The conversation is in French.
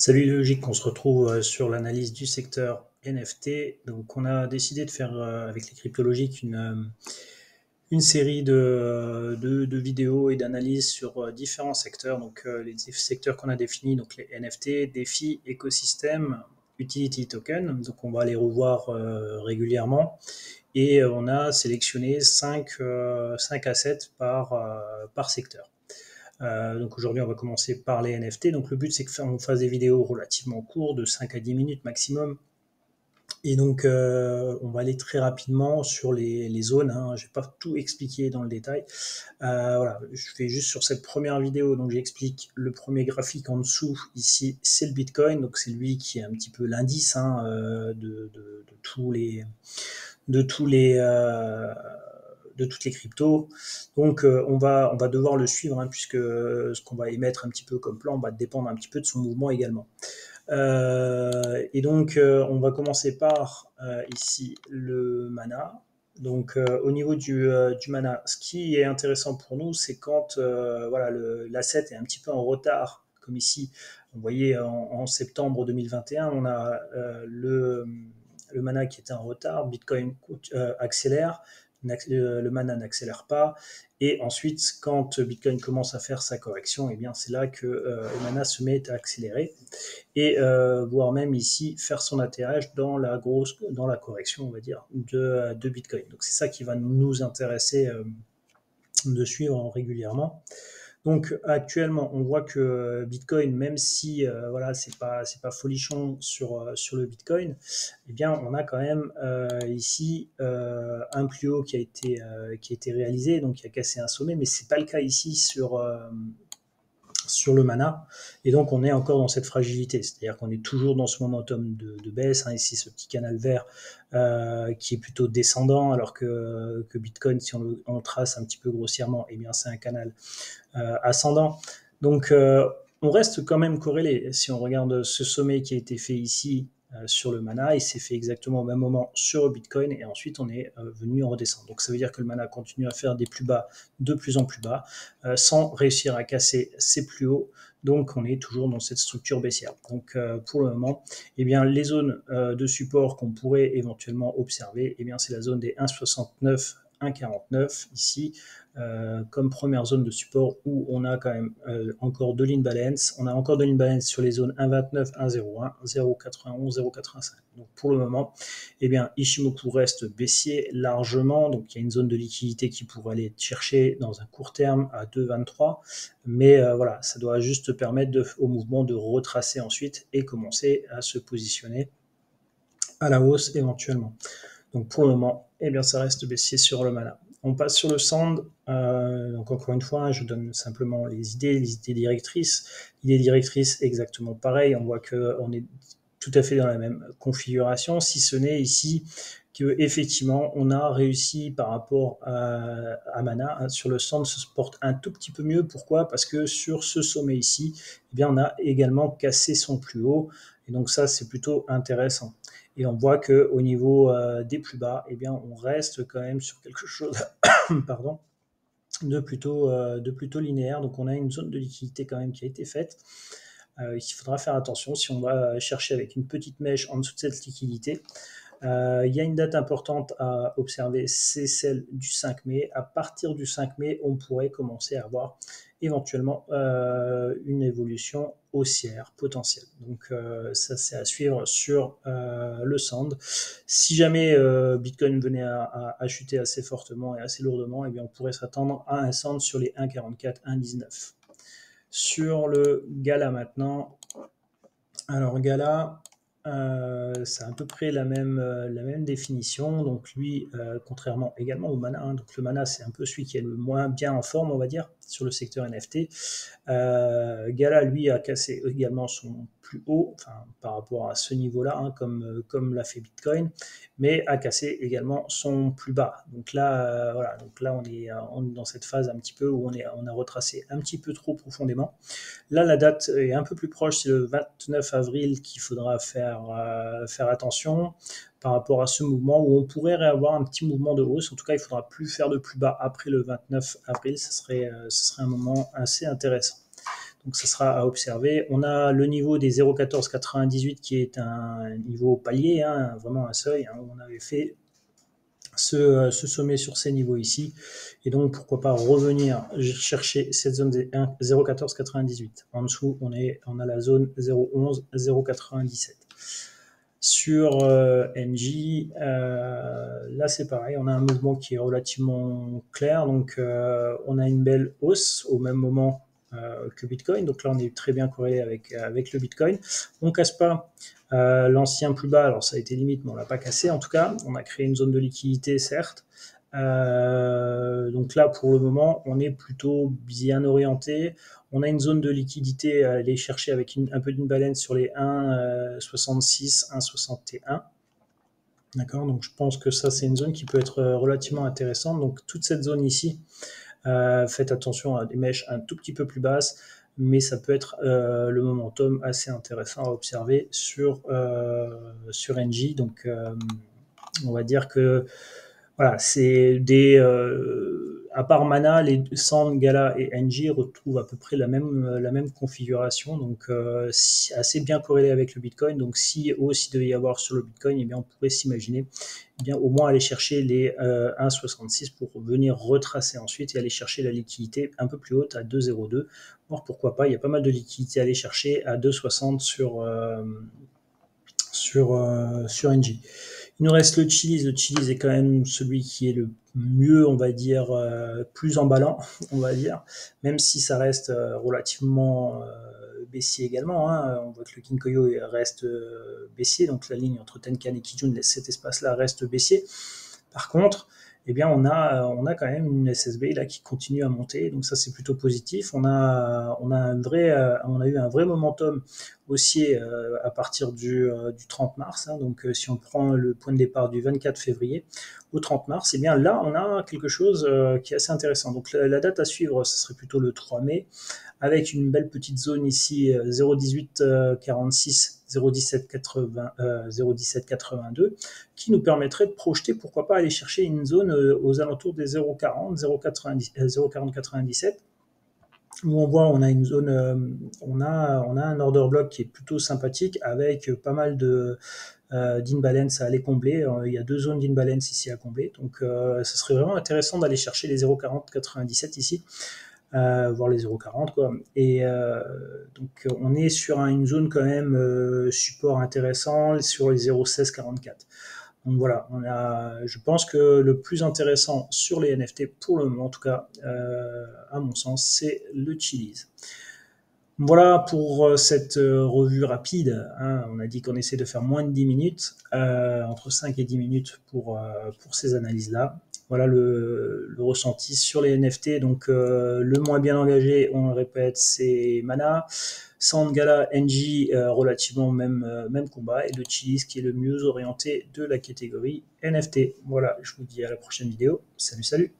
Salut Logique, on se retrouve euh, sur l'analyse du secteur NFT. Donc on a décidé de faire euh, avec les cryptologiques une, euh, une série de, de, vidéos et d'analyses sur différents secteurs. Donc les secteurs qu'on a définis, donc les NFT, défis, écosystème, utility token. Donc on va les revoir régulièrement. Et on a sélectionné 5, 5 assets par, par secteur. Euh, donc aujourd'hui, on va commencer par les NFT. Donc le but, c'est qu'on fasse des vidéos relativement courtes, de 5 à 10 minutes maximum. Et donc, euh, on va aller très rapidement sur les, zones. Hein. Je ne vais pas tout expliquer dans le détail. Euh, voilà, je fais juste sur cette première vidéo. Donc, j'explique le premier graphique en dessous. Ici, c'est le Bitcoin. Donc, c'est lui qui est un petit peu l'indice hein, de, tous les de toutes les cryptos. Donc euh, on, va, on va devoir le suivre, hein, puisque euh, ce qu'on va émettre un petit peu comme plan va dépendre un petit peu de son mouvement également. Euh, et donc on va commencer par ici le mana. Donc au niveau du, du, mana, ce qui est intéressant pour nous, c'est quand voilà, l'asset est un petit peu en retard, comme ici, vous voyez en, septembre 2021, on a le, le mana qui était en retard, Bitcoin accélère, le mana n'accélère pas. Et ensuite, quand Bitcoin commence à faire sa correction, eh bien c'est là que euh, le mana se met à accélérer et euh, voire même ici faire son atterrage dans la grosse, dans la correction, on va dire, de, Bitcoin. Donc c'est ça qui va nous intéresser euh, de suivre régulièrement. Donc actuellement, on voit que Bitcoin, même si euh, voilà, c'est pas c'est pas folichon sur euh, le Bitcoin, eh bien, on a quand même euh, ici un plus haut qui a été qui a été réalisé, donc qui a cassé un sommet, mais c'est pas le cas ici sur sur le mana. Et donc, on est encore dans cette fragilité. C'est-à-dire qu'on est toujours dans ce momentum de, baisse. Hein. Ici, ce petit canal vert euh, qui est plutôt descendant, alors que, Bitcoin, si on le trace un petit peu grossièrement, eh bien, c'est un canal euh, ascendant. Donc, euh, on reste quand même corrélé. Si on regarde ce sommet qui a été fait ici, sur le mana. Il s'est fait exactement au même moment sur le Bitcoin et ensuite on est euh, venu en redescendre. Donc ça veut dire que le mana continue à faire des plus bas de plus en plus bas euh, sans réussir à casser ses plus hauts. Donc on est toujours dans cette structure baissière. Donc pour le moment, eh bien, les zones de support qu'on pourrait éventuellement observer, eh bien, c'est la zone des 1,69 1,49 ici euh, comme première zone de support où on a quand même euh, encore de l'imbalance. On a encore de l'imbalance sur les zones 1,29, 1,01, 0,91, 0,85. Donc pour le moment, eh bien, Ishimoku reste baissier largement. Donc il y a une zone de liquidité qui pourrait aller chercher dans un court terme à 2,23. Mais euh, voilà, ça doit juste permettre au mouvement de retracer ensuite et commencer à se positionner à la hausse éventuellement. Donc pour le moment, eh bien, ça reste baissier sur le mana. On passe sur le sand. Euh, donc encore une fois, je donne simplement les idées, les idées directrices. L'idée directrice, exactement pareil. On voit qu'on est tout à fait dans la même configuration, si ce n'est ici que effectivement on a réussi par rapport à, Mana hein, sur le sand se porte un tout petit peu mieux. Pourquoi? Parce que sur ce sommet ici, eh bien on a également cassé son plus haut et donc ça c'est plutôt intéressant. Et on voit que au niveau euh, des plus bas, eh bien, on reste quand même sur quelque chose pardon, de, plutôt, euh, de plutôt linéaire. Donc on a une zone de liquidité quand même qui a été faite. Euh, il faudra faire attention si on va chercher avec une petite mèche en dessous de cette liquidité. Euh, il y a une date importante à observer, c'est celle du 5 mai. À partir du 5 mai, on pourrait commencer à avoir éventuellement euh, une évolution haussière potentielle. Donc euh, ça c'est à suivre sur le sand. Si jamais Bitcoin venait à, chuter assez fortement et assez lourdement, eh bien on pourrait s'attendre à un sand sur les 1,44, 1,19. Sur le Gala maintenant. Alors Gala, euh, c'est à peu près la même, euh, définition. Donc lui, euh, contrairement également au mana, hein, donc le mana c'est un peu celui qui est le moins bien en forme, on va dire, sur le secteur NFT. Gala, lui, a cassé également son plus haut, enfin, par rapport à ce niveau-là, hein, comme, comme l'a fait Bitcoin, mais a cassé également son plus bas. Donc là, voilà, donc là on est, dans cette phase un petit peu où on, est, on a retracé un petit peu trop profondément. Là, la date est un peu plus proche, c'est le 29 avril qu'il faudra faire euh, faire, attention par rapport à ce mouvement où on pourrait avoir un petit mouvement de hausse. En tout cas, il faudra plus faire de plus bas après le 29 avril. Ce serait, euh, ce serait un moment assez intéressant. Donc ça sera à observer. On a le niveau des 0,1498 qui est un niveau palier, hein, vraiment un seuil. Hein, on avait fait ce, sommet sur ces niveaux ici. Et donc, pourquoi pas revenir chercher cette zone 0,1498. En dessous, on, est, on a la zone 0,11, 0,97. Sur euh, NJ, euh, là c'est pareil, on a un mouvement qui est relativement clair, donc euh, on a une belle hausse au même moment que Bitcoin, donc là on est très bien corrélé avec, avec le Bitcoin. On casse pas l'ancien plus bas, alors ça a été limite, mais on l'a pas cassé. En tout cas, on a créé une zone de liquidité certes, donc là, pour le moment, on est plutôt bien orienté. On a une zone de liquidité à aller chercher avec un peu d'une balance sur les 1,66, 1,61. D'accord? Donc je pense que ça, c'est une zone qui peut être euh, relativement intéressante. Donc toute cette zone ici, euh, faites attention à des mèches un tout petit peu plus basses, mais ça peut être euh, le momentum assez intéressant à observer sur, sur NJ. Donc on va dire que voilà, c'est des à part Mana, les Sand, Gala et NG retrouvent à peu près la même, euh, la même configuration, donc euh, assez bien corrélé avec le Bitcoin. Donc si aussi devait y avoir sur le Bitcoin, eh bien, on pourrait s'imaginer eh bien, au moins aller chercher les 1,66 euh, pour venir retracer ensuite et aller chercher la liquidité un peu plus haute à 2,02. Voir pourquoi pas, il y a pas mal de liquidité à aller chercher à 2,60 sur, sur, sur NG. Il nous reste le Chili's. Le Chili's est quand même celui qui est le mieux, on va dire, euh, plus emballant, on va dire, même si ça reste euh, relativement euh, baissier également. Hein. On voit que le Kinkoyo reste baissier, donc la ligne entre Tenkan et Kijun, cet espace-là reste baissier. Par contre, eh bien, on a, on a quand même une SSB là qui continue à monter, donc ça c'est plutôt positif. On a, on a un vrai, on a eu un vrai momentum haussier à partir du, 30 mars. Hein. donc si on prend le point de départ du 24 février, au 30 mars, et eh bien là, on a quelque chose euh, qui est assez intéressant. Donc la, date à suivre, ce serait plutôt le 3 mai, avec une belle petite zone ici 0,1846, 0,1782, qui nous permettrait de projeter, pourquoi pas aller chercher une zone euh, aux alentours des 0,40, 0,4097 où on voit on a une zone, euh, on a on a un order block qui est plutôt sympathique avec pas mal de euh, d'imbalance à aller combler. Euh, il y a deux zones d'imbalance ici à combler. Donc, euh, ce serait vraiment intéressant d'aller chercher les 0,40-97 ici. Euh, voire les 0,40 quoi. Et donc on est sur une zone quand même support intéressant sur les 0,1644. Donc voilà, je pense que le plus intéressant sur les NFT pour le moment en tout cas, à mon sens, c'est le Chili's. Voilà pour euh, cette euh, revue rapide. Hein. On a dit qu'on essaie de faire moins de 10 minutes, euh, entre 5 et 10 minutes pour, pour ces analyses-là. Voilà le, ressenti sur les NFT. Donc le moins bien engagé, on le répète, c'est Mana. Sandgala, NG, relativement même, même combat. Et le Chili's qui est le mieux orienté de la catégorie NFT. Voilà, je vous dis à la prochaine vidéo. Salut, salut